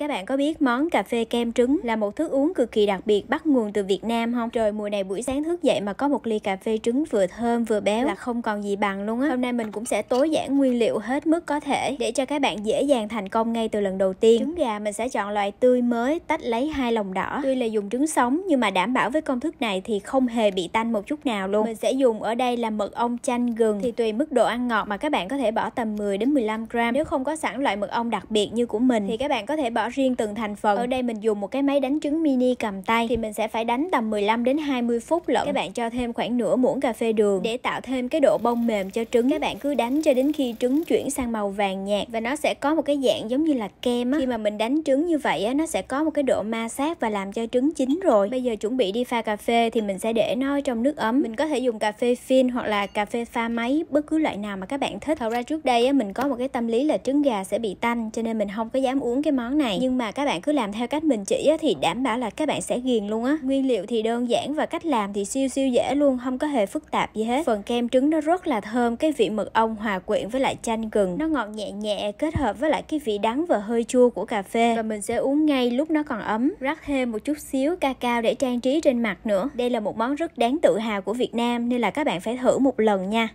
Các bạn có biết món cà phê kem trứng là một thức uống cực kỳ đặc biệt bắt nguồn từ Việt Nam không? Trời mùa này buổi sáng thức dậy mà có một ly cà phê trứng vừa thơm vừa béo là không còn gì bằng luôn á. Hôm nay mình cũng sẽ tối giản nguyên liệu hết mức có thể để cho các bạn dễ dàng thành công ngay từ lần đầu tiên. Trứng gà mình sẽ chọn loại tươi mới, tách lấy hai lòng đỏ. Tuy là dùng trứng sống nhưng mà đảm bảo với công thức này thì không hề bị tanh một chút nào luôn. Mình sẽ dùng ở đây là mật ong chanh gừng thì tùy mức độ ăn ngọt mà các bạn có thể bỏ tầm 10 đến 15 gram. Nếu không có sẵn loại mật ong đặc biệt như của mình thì các bạn có thể bỏ riêng từng thành phần. Ở đây mình dùng một cái máy đánh trứng mini cầm tay thì mình sẽ phải đánh tầm 15 đến 20 phút lận. Các bạn cho thêm khoảng nửa muỗng cà phê đường để tạo thêm cái độ bông mềm cho trứng. Các bạn cứ đánh cho đến khi trứng chuyển sang màu vàng nhạt và nó sẽ có một cái dạng giống như là kem á. Khi mà mình đánh trứng như vậy á nó sẽ có một cái độ ma sát và làm cho trứng chín rồi. Bây giờ chuẩn bị đi pha cà phê thì mình sẽ để nó trong nước ấm. Mình có thể dùng cà phê phin hoặc là cà phê pha máy bất cứ loại nào mà các bạn thích. Thật ra trước đây á mình có một cái tâm lý là trứng gà sẽ bị tanh cho nên mình không có dám uống cái món này nhưng mà các bạn cứ làm theo cách mình chỉ á, thì đảm bảo là các bạn sẽ ghiền luôn á. Nguyên liệu thì đơn giản và cách làm thì siêu siêu dễ luôn không có hề phức tạp gì hết. Phần kem trứng nó rất là thơm cái vị mật ong hòa quyện với lại chanh gừng. Nó ngọt nhẹ nhẹ kết hợp với lại cái vị đắng và hơi chua của cà phê. Và mình sẽ uống ngay lúc nó còn ấm. Rắc thêm một chút xíu cacao để trang trí trên mặt nữa. Đây là một món rất đáng tự hào của Việt Nam nên là các bạn phải thử một lần nha.